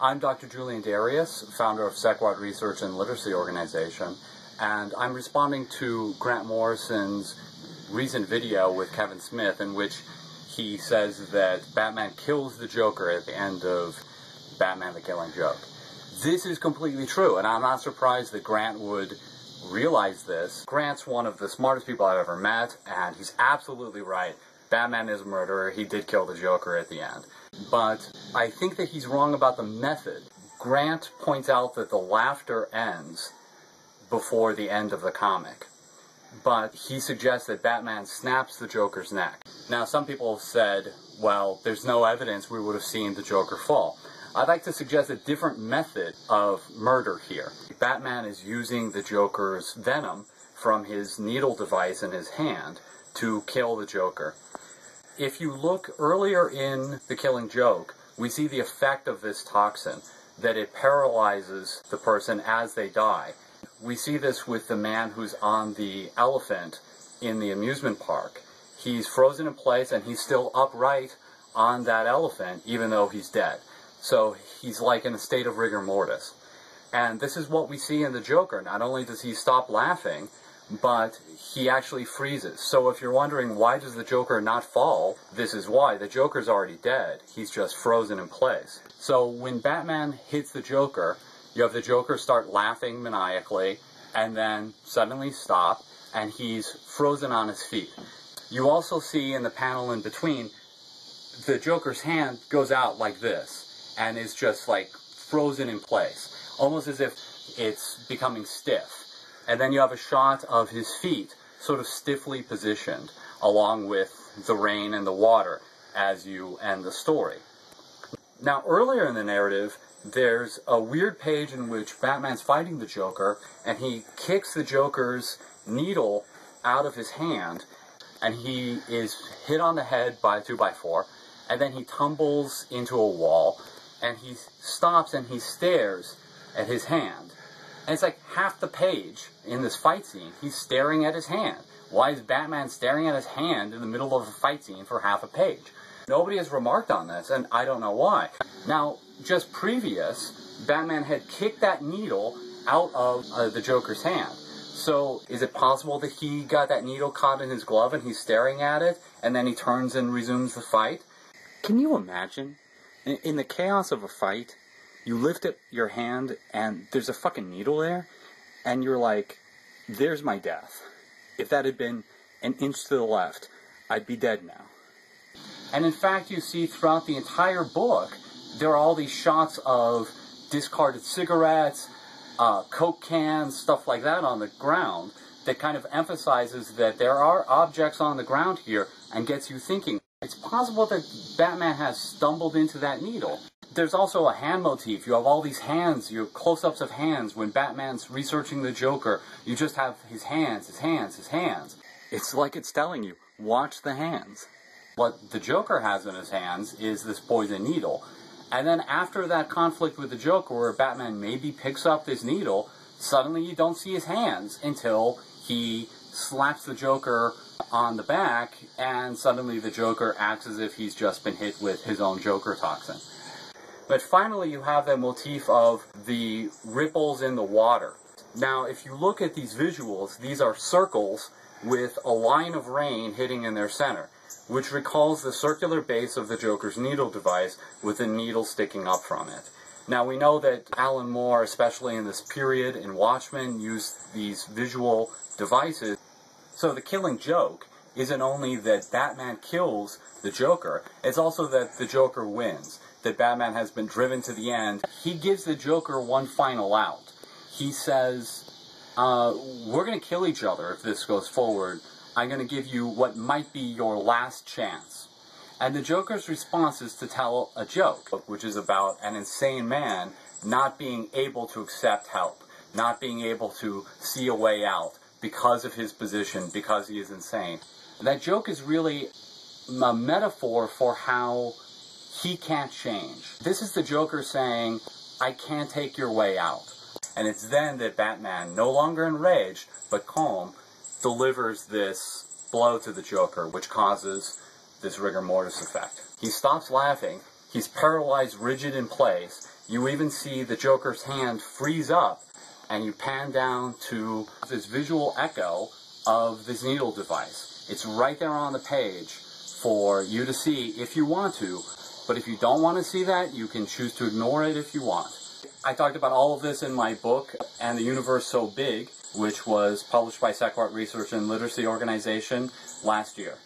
I'm Dr. Julian Darius, founder of Sequart Research and Literacy Organization, and I'm responding to Grant Morrison's recent video with Kevin Smith in which he says that Batman kills the Joker at the end of Batman the Killing Joke. This is completely true, and I'm not surprised that Grant would realize this. Grant's one of the smartest people I've ever met, and he's absolutely right. Batman is a murderer. He did kill the Joker at the end. But I think that he's wrong about the method. Grant points out that the laughter ends before the end of the comic. But he suggests that Batman snaps the Joker's neck. Now, some people have said, well, there's no evidence we would have seen the Joker fall. I'd like to suggest a different method of murder here. Batman is using the Joker's venom from his needle device in his hand to kill the Joker. If you look earlier in The Killing Joke, we see the effect of this toxin, that it paralyzes the person as they die. We see this with the man who's on the elephant in the amusement park. He's frozen in place and he's still upright on that elephant even though he's dead. So he's like in a state of rigor mortis. And this is what we see in the Joker. Not only does he stop laughing, but he actually freezes. So if you're wondering why does the Joker not fall, this is why. The Joker's already dead. He's just frozen in place. So when Batman hits the Joker, you have the Joker start laughing maniacally and then suddenly stop and he's frozen on his feet. You also see in the panel in between the Joker's hand goes out like this and is just like frozen in place, almost as if it's becoming stiff. And then you have a shot of his feet sort of stiffly positioned along with the rain and the water as you end the story. Now, earlier in the narrative, there's a weird page in which Batman's fighting the Joker and he kicks the Joker's needle out of his hand and he is hit on the head by a 2x4 and then he tumbles into a wall and he stops and he stares at his hand and it's like half the page in this fight scene, he's staring at his hand. Why is Batman staring at his hand in the middle of a fight scene for half a page? Nobody has remarked on this, and I don't know why. Now, just previous, Batman had kicked that needle out of uh, the Joker's hand. So, is it possible that he got that needle caught in his glove and he's staring at it, and then he turns and resumes the fight? Can you imagine? In, in the chaos of a fight, you lift up your hand and there's a fucking needle there, and you're like, there's my death. If that had been an inch to the left, I'd be dead now. And in fact, you see throughout the entire book, there are all these shots of discarded cigarettes, uh, Coke cans, stuff like that on the ground that kind of emphasizes that there are objects on the ground here and gets you thinking. It's possible that Batman has stumbled into that needle there's also a hand motif. You have all these hands, you have close-ups of hands. When Batman's researching the Joker, you just have his hands, his hands, his hands. It's like it's telling you, watch the hands. What the Joker has in his hands is this poison needle. And then after that conflict with the Joker, where Batman maybe picks up this needle, suddenly you don't see his hands until he slaps the Joker on the back, and suddenly the Joker acts as if he's just been hit with his own Joker toxin. But finally, you have that motif of the ripples in the water. Now, if you look at these visuals, these are circles with a line of rain hitting in their center, which recalls the circular base of the Joker's needle device with a needle sticking up from it. Now, we know that Alan Moore, especially in this period in Watchmen, used these visual devices. So the killing joke isn't only that Batman kills the Joker, it's also that the Joker wins that Batman has been driven to the end, he gives the Joker one final out. He says, uh, We're going to kill each other if this goes forward. I'm going to give you what might be your last chance. And the Joker's response is to tell a joke, which is about an insane man not being able to accept help, not being able to see a way out because of his position, because he is insane. that joke is really a metaphor for how he can't change. This is the Joker saying, I can't take your way out. And it's then that Batman, no longer enraged, but calm, delivers this blow to the Joker, which causes this rigor mortis effect. He stops laughing, he's paralyzed rigid in place, You even see the Joker's hand freeze up, and you pan down to this visual echo of this needle device. It's right there on the page for you to see if you want to, but if you don't want to see that, you can choose to ignore it if you want. I talked about all of this in my book, And the Universe So Big, which was published by Sequart Research and Literacy Organization last year.